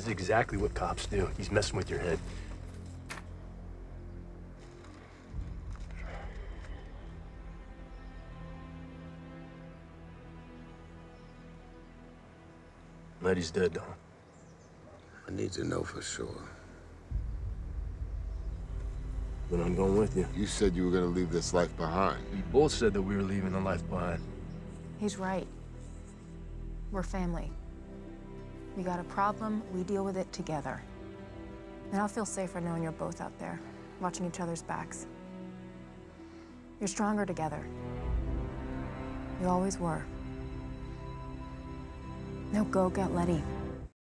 This is exactly what cops do. He's messing with your head. Letty's dead, Dom. I need to know for sure. Then I'm going with you. You said you were gonna leave this life behind. We both said that we were leaving the life behind. He's right. We're family. We got a problem, we deal with it together. And I'll feel safer knowing you're both out there, watching each other's backs. You're stronger together. You always were. Now go get Letty.